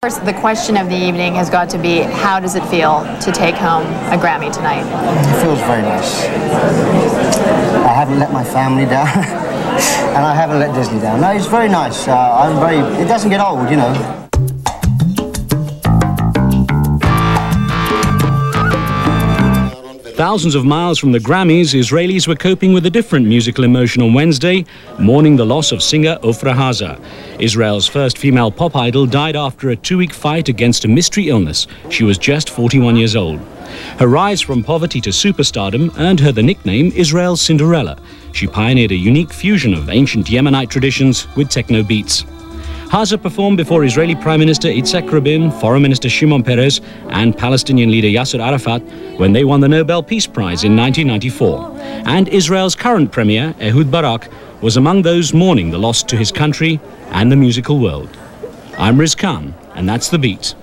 Course, the question of the evening has got to be how does it feel to take home a Grammy tonight? It feels very nice. I haven't let my family down, and I haven't let Disney down. No, it's very nice. Uh, I'm very. It doesn't get old, you know. Thousands of miles from the Grammys, Israelis were coping with a different musical emotion on Wednesday, mourning the loss of singer Ofra Haza. Israel's first female pop idol died after a two-week fight against a mystery illness. She was just 41 years old. Her rise from poverty to superstardom earned her the nickname Israel's Cinderella. She pioneered a unique fusion of ancient Yemenite traditions with techno beats. Haza performed before Israeli Prime Minister Yitzhak Rabin, Foreign Minister Shimon Peres, and Palestinian leader Yasser Arafat when they won the Nobel Peace Prize in 1994. And Israel's current premier, Ehud Barak, was among those mourning the loss to his country and the musical world. I'm Riz Khan, and that's The Beat.